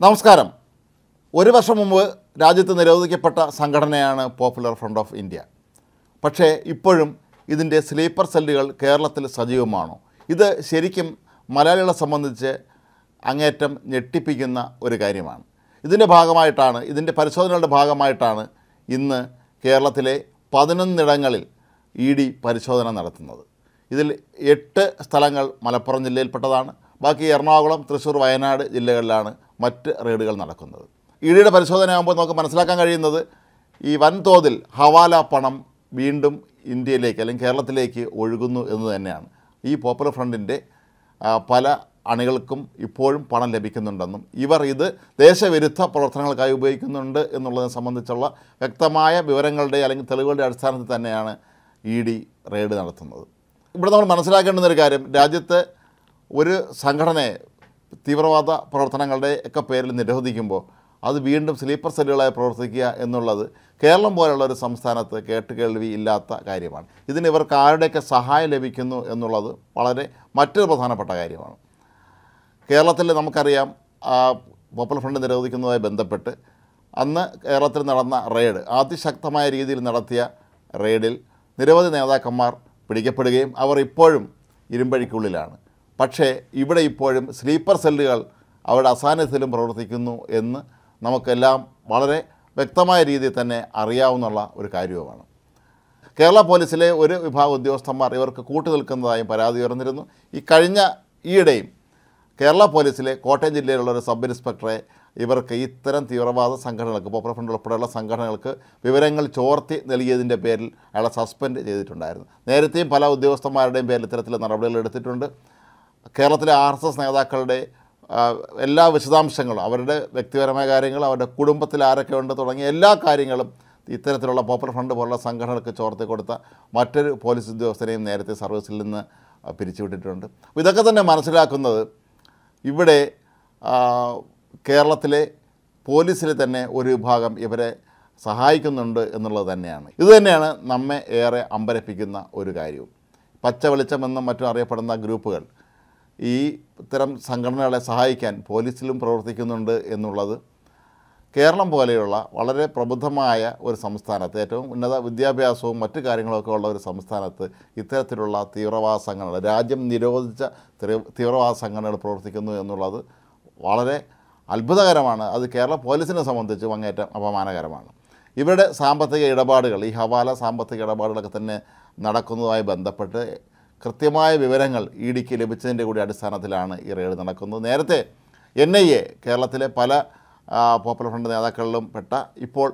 നമസ്കാരം. ഒരു വർഷം മുമ്പ് രാജ്യത്ത് നിരോധിക്കപ്പെട്ട സംഘടനയാണ് പോപ്പുലർ ഫ്രണ്ട് ഓഫ് ഇന്ത്യ പക്ഷേ ഇപ്പോഴും ഇതിന്റെ സ്ലീപ്പർ സെല്ലുകൾ കേരളത്തിൽ സജീവമാണോ? ഇത് ശരിക്കും മലയാളികളെ സംബന്ധിച്ച് അങ്ങേറ്റം ഞെട്ടിപ്പിക്കുന്ന ഒരു കാര്യമാണ്. ഇതിന്റെ ഭാഗമായിട്ടാണ് ഇതിന്റെ പരിശോധനകളുടെ ഭാഗമായിട്ടാണ് ഇന്ന് കേരളത്തിലെ പതിനൊന്നിടങ്ങളിൽ ഇ ഡി പരിശോധന നടത്തുന്നത്. ഇതിൽ എട്ട് സ്ഥലങ്ങൾ മലപ്പുറം ജില്ലയിൽപ്പെട്ടതാണ്. ബാക്കി എറണാകുളം തൃശ്ശൂർ വയനാട് ജില്ലകളിലാണ് മറ്റ് റെയ്ഡുകൾ നടക്കുന്നത്. ഇ ഡിയുടെ പരിശോധനയാകുമ്പോൾ നമുക്ക് മനസ്സിലാക്കാൻ കഴിയുന്നത് ഈ വൻതോതിൽ ഹവാല പണം വീണ്ടും ഇന്ത്യയിലേക്ക് അല്ലെങ്കിൽ കേരളത്തിലേക്ക് ഒഴുകുന്നു എന്ന് തന്നെയാണ്. ഈ പോപ്പുലർ ഫ്രണ്ടിന്റെ പല അണികൾക്കും ഇപ്പോഴും പണം ലഭിക്കുന്നുണ്ടെന്നും ഇവർ ഇത് ദേശവിരുദ്ധ പ്രവർത്തനങ്ങൾക്കായി ഉപയോഗിക്കുന്നുണ്ട് എന്നുള്ളതിനെ സംബന്ധിച്ചുള്ള വ്യക്തമായ വിവരങ്ങളുടെ അല്ലെങ്കിൽ തെളിവുകളുടെ അടിസ്ഥാനത്തിൽ തന്നെയാണ് ഇ ഡി റെയ്ഡ് നടത്തുന്നത്. ഇവിടെ നമ്മൾ മനസ്സിലാക്കേണ്ടുന്ന ഒരു കാര്യം രാജ്യത്ത് ഒരു സംഘടനയെ തീവ്രവാദ പ്രവർത്തനങ്ങളുടെ ഒക്കെ പേരിൽ നിരോധിക്കുമ്പോൾ അത് വീണ്ടും സ്ലീപ്പർ സെല്ലുകളായി പ്രവർത്തിക്കുക എന്നുള്ളത് കേരളം പോലുള്ള ഒരു സംസ്ഥാനത്ത് കേട്ടുകേൾവി ഇല്ലാത്ത കാര്യമാണ്. ഇതിന് ഇവർക്ക് ആരുടെയൊക്കെ സഹായം ലഭിക്കുന്നു എന്നുള്ളത് വളരെ മറ്റൊരു പ്രധാനപ്പെട്ട കാര്യമാണ്. കേരളത്തിൽ നമുക്കറിയാം പോപ്പുലർ ഫ്രണ്ട് നിരോധിക്കുന്നതുമായി ബന്ധപ്പെട്ട് അന്ന് കേരളത്തിൽ നടന്ന റെയ്ഡ് അതിശക്തമായ രീതിയിൽ നടത്തിയ റെയ്ഡിൽ നിരവധി നേതാക്കന്മാർ പിടിക്കപ്പെടുകയും അവർ ഇപ്പോഴും ഇരുമ്പഴിക്കുള്ളിലാണ്. പക്ഷേ ഇവിടെ ഇപ്പോഴും സ്ലീപ്പർ സെല്ലുകൾ അവരുടെ അസാന്നിധ്യത്തിലും പ്രവർത്തിക്കുന്നു എന്ന് നമുക്കെല്ലാം വളരെ വ്യക്തമായ രീതിയിൽ തന്നെ അറിയാവുന്നുള്ള ഒരു കാര്യവുമാണ്. കേരള പോലീസിലെ ഒരു വിഭാഗ ഉദ്യോഗസ്ഥന്മാർ ഇവർക്ക് കൂട്ടു നിൽക്കുന്നതായും പരാതി ഉയർന്നിരുന്നു. ഈ കഴിഞ്ഞ ഈയിടെയും കേരള പോലീസിലെ കോട്ടയം ജില്ലയിലുള്ള ഒരു സബ് ഇൻസ്പെക്ടറെ ഇവർക്ക് ഇത്തരം തീവ്രവാദ സംഘടനകൾക്ക് പോപ്പുലർ ഫ്രണ്ട് ഉൾപ്പെടെയുള്ള സംഘടനകൾക്ക് വിവരങ്ങൾ ചോർത്തി നൽകിയതിന്റെ പേരിൽ അയാളെ സസ്പെൻഡ് ചെയ്തിട്ടുണ്ടായിരുന്നു. നേരത്തെയും പല ഉദ്യോഗസ്ഥന്മാരുടെയും പേരിൽ ഇത്തരത്തിലുള്ള നടപടികൾ എടുത്തിട്ടുണ്ട്. കേരളത്തിലെ ആർ എസ് എസ് നേതാക്കളുടെ എല്ലാ വിശദാംശങ്ങളും അവരുടെ വ്യക്തിപരമായ കാര്യങ്ങൾ അവരുടെ കുടുംബത്തിൽ ആരൊക്കെ ഉണ്ട് തുടങ്ങിയ എല്ലാ കാര്യങ്ങളും ഇത്തരത്തിലുള്ള പോപ്പുലർ ഫ്രണ്ട് പോലുള്ള സംഘടനകൾക്ക് ചോർത്തി കൊടുത്ത മറ്റൊരു പോലീസ് ഉദ്യോഗസ്ഥനെയും നേരത്തെ സർവീസിൽ നിന്ന് പിരിച്ചുവിട്ടിട്ടുണ്ട്. അപ്പോൾ ഇതൊക്കെ തന്നെ മനസ്സിലാക്കുന്നത് ഇവിടെ കേരളത്തിലെ പോലീസിൽ തന്നെ ഒരു വിഭാഗം ഇവരെ സഹായിക്കുന്നുണ്ട് എന്നുള്ളത് തന്നെയാണ്. ഇത് തന്നെയാണ് നമ്മെ ഏറെ അമ്പരപ്പിക്കുന്ന ഒരു കാര്യവും. പച്ച വെളിച്ചമെന്നും മറ്റും അറിയപ്പെടുന്ന ഗ്രൂപ്പുകൾ. ഈ ഇത്തരം സംഘടനകളെ സഹായിക്കാൻ പോലീസിലും പ്രവർത്തിക്കുന്നുണ്ട് എന്നുള്ളത് കേരളം പോലെയുള്ള വളരെ പ്രബുദ്ധമായ ഒരു സംസ്ഥാനത്ത് ഏറ്റവും ഉന്നത വിദ്യാഭ്യാസവും മറ്റു കാര്യങ്ങളൊക്കെ ഉള്ള ഒരു സംസ്ഥാനത്ത് ഇത്തരത്തിലുള്ള തീവ്രവാദ സംഘടനകൾ രാജ്യം നിരോധിച്ച തീവ്ര- തീവ്രവാദ സംഘടനകൾ പ്രവർത്തിക്കുന്നു എന്നുള്ളത് വളരെ അത്ഭുതകരമാണ്. അത് കേരള പോലീസിനെ സംബന്ധിച്ച് അങ്ങേറ്റം അപമാനകരമാണ്. ഇവരുടെ സാമ്പത്തിക ഇടപാടുകൾ ഈ ഹവാല സാമ്പത്തിക ഇടപാടുകളൊക്കെ തന്നെ നടക്കുന്നതുമായി ബന്ധപ്പെട്ട് കൃത്യമായ വിവരങ്ങൾ ഇ ഡിക്ക് ലഭിച്ചതിന്റെ കൂടി അടിസ്ഥാനത്തിലാണ് ഈ റെയ്ഡ് നടക്കുന്നത്. നേരത്തെ എൻ ഐ എ കേരളത്തിലെ പല പോപ്പുലർ ഫ്രണ്ട് നേതാക്കളിലും പെട്ട ഇപ്പോൾ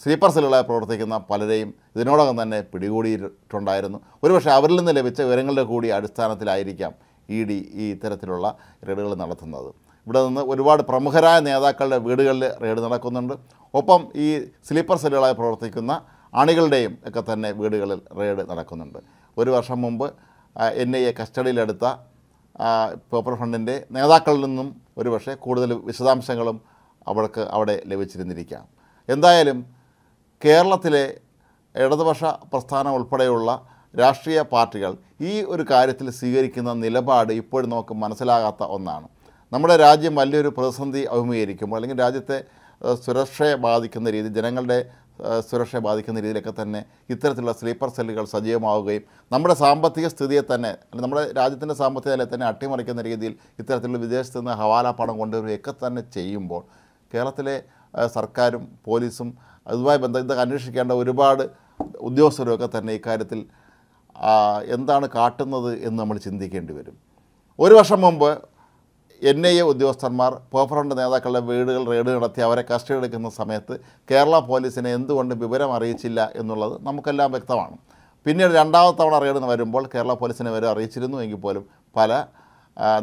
സ്ലീപ്പർ സെല്ലുകളായി പ്രവർത്തിക്കുന്ന പലരെയും ഇതിനോടകം തന്നെ പിടികൂടിയിട്ടുണ്ടായിരുന്നു. ഒരുപക്ഷെ അവരിൽ നിന്ന് ലഭിച്ച വിവരങ്ങളുടെ കൂടി അടിസ്ഥാനത്തിലായിരിക്കാം ഇ ഡി ഈ ഇത്തരത്തിലുള്ള റെയ്ഡുകൾ നടത്തുന്നത്. ഇവിടെ നിന്ന് ഒരുപാട് പ്രമുഖരായ നേതാക്കളുടെ വീടുകളിൽ റെയ്ഡ് നടക്കുന്നുണ്ട്. ഒപ്പം ഈ സ്ലീപ്പർ സെല്ലുകളായി പ്രവർത്തിക്കുന്ന അണികളുടെയും ഒക്കെ തന്നെ വീടുകളിൽ റെയ്ഡ് നടക്കുന്നുണ്ട്. ഒരു വർഷം മുമ്പ് എൻ ഐ എ കസ്റ്റഡിയിലെടുത്ത പേപ്പർ ഫണ്ടിന്റെ നേതാക്കളിൽ നിന്നും ഒരുപക്ഷെ കൂടുതൽ വിശദാംശങ്ങളും അവർക്ക് അവിടെ ലഭിച്ചിരുന്നിരിക്കാം. എന്തായാലും കേരളത്തിലെ ഇടതുപക്ഷ പ്രസ്ഥാനം ഉൾപ്പെടെയുള്ള രാഷ്ട്രീയ പാർട്ടികൾ ഈ ഒരു കാര്യത്തിൽ സ്വീകരിക്കുന്ന നിലപാട് ഇപ്പോഴും നമുക്ക് മനസ്സിലാകാത്ത ഒന്നാണ്. നമ്മുടെ രാജ്യം വലിയൊരു പ്രതിസന്ധി അഭിമുഖീകരിക്കുമ്പോൾ അല്ലെങ്കിൽ രാജ്യത്തെ സുരക്ഷയെ ബാധിക്കുന്ന രീതി ജനങ്ങളുടെ സുരക്ഷയെ ബാധിക്കുന്ന രീതിയിലൊക്കെ തന്നെ ഇത്തരത്തിലുള്ള സ്ലീപ്പർ സെല്ലുകൾ സജീവമാവുകയും നമ്മുടെ സാമ്പത്തിക സ്ഥിതിയെ തന്നെ അല്ലെങ്കിൽ നമ്മുടെ രാജ്യത്തിന്റെ സാമ്പത്തിക നിലയെ തന്നെ അട്ടിമറിക്കുന്ന രീതിയിൽ ഇത്തരത്തിലുള്ള വിദേശത്ത് നിന്ന് ഹവാല പണം കൊണ്ടുവരികയൊക്കെ തന്നെ ചെയ്യുമ്പോൾ കേരളത്തിലെ സർക്കാരും പോലീസും അതുമായി ബന്ധം ഇതൊക്കെ അന്വേഷിക്കേണ്ട ഒരുപാട് ഉദ്യോഗസ്ഥരുമൊക്കെ തന്നെ ഇക്കാര്യത്തിൽ എന്താണ് കാട്ടുന്നത് എന്ന് നമ്മൾ ചിന്തിക്കേണ്ടി വരും. ഒരു വർഷം മുമ്പ് എൻ ഐ എ ഉദ്യോഗസ്ഥന്മാർ പോഫ്രണ്ട് നേതാക്കളുടെ വീടുകൾ റെയ്ഡ് നടത്തി അവരെ കസ്റ്റഡി എടുക്കുന്ന സമയത്ത് കേരള പോലീസിനെ എന്തുകൊണ്ട് വിവരം അറിയിച്ചില്ല എന്നുള്ളത് നമുക്കെല്ലാം വ്യക്തമാണ്. പിന്നീട് രണ്ടാമത്തെ തവണ റെയ്ഡ് വരുമ്പോൾ കേരള പോലീസിനെ വരെ അറിയിച്ചിരുന്നു എങ്കിൽ പോലും പല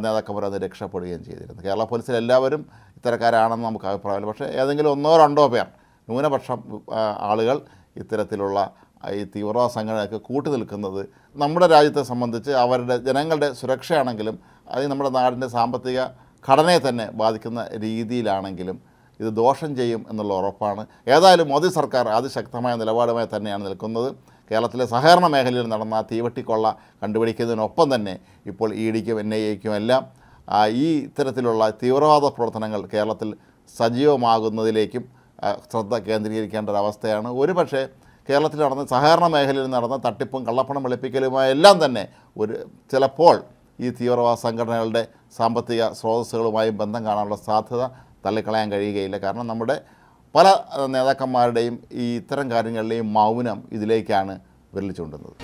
നേതാക്കന്മാർ അത് രക്ഷപ്പെടുകയും ചെയ്തിരുന്നു. കേരള പോലീസിൽ എല്ലാവരും ഇത്തരക്കാരാണെന്ന് നമുക്ക് അഭിപ്രായമില്ല. പക്ഷേ ഏതെങ്കിലും ഒന്നോ രണ്ടോ പേർ ന്യൂനപക്ഷം ആളുകൾ ഇത്തരത്തിലുള്ള ഈ തീവ്രവാദ സംഘടനയൊക്കെ കൂട്ടി നിൽക്കുന്നത് നമ്മുടെ രാജ്യത്തെ സംബന്ധിച്ച് അവരുടെ ജനങ്ങളുടെ സുരക്ഷയാണെങ്കിലും അത് നമ്മുടെ നാടിന്റെ സാമ്പത്തിക ഘടനയെ തന്നെ ബാധിക്കുന്ന രീതിയിലാണെങ്കിലും ഇത് ദോഷം ചെയ്യും എന്നുള്ള ഉറപ്പാണ്. ഏതായാലും മോദി സർക്കാർ അതിശക്തമായ നിലപാടുമായി തന്നെയാണ് നിൽക്കുന്നത്. കേരളത്തിലെ സഹകരണ മേഖലയിൽ നടന്ന തീവട്ടിക്കൊള്ള കണ്ടുപിടിക്കുന്നതിനൊപ്പം തന്നെ ഇപ്പോൾ ഇ ഡിക്കും എൻ ഐ എക്കും എല്ലാം ഈ ഇത്തരത്തിലുള്ള തീവ്രവാദ പ്രവർത്തനങ്ങൾ കേരളത്തിൽ സജീവമാകുന്നതിലേക്കും ശ്രദ്ധ കേന്ദ്രീകരിക്കേണ്ട ഒരവസ്ഥയാണ് ഒരു പക്ഷേ കേരളത്തിൽ നടന്ന സഹകരണ മേഖലയിൽ നടന്ന തട്ടിപ്പും കള്ളപ്പണം വെളുപ്പിക്കലുമായ എല്ലാം തന്നെ ഒരു ചിലപ്പോൾ ഈ തീവ്രവാദ സംഘടനകളുടെ സാമ്പത്തിക സ്രോതസ്സുകളുമായും ബന്ധം കാണാനുള്ള സാധ്യത തള്ളിക്കളയാൻ കഴിയുകയില്ല. കാരണം നമ്മുടെ പല നേതാക്കന്മാരുടെയും ഈ ഇത്തരം കാര്യങ്ങളിലെയും മൗനം ഇതിലേക്കാണ് വിരൽ ചൂണ്ടുന്നത്.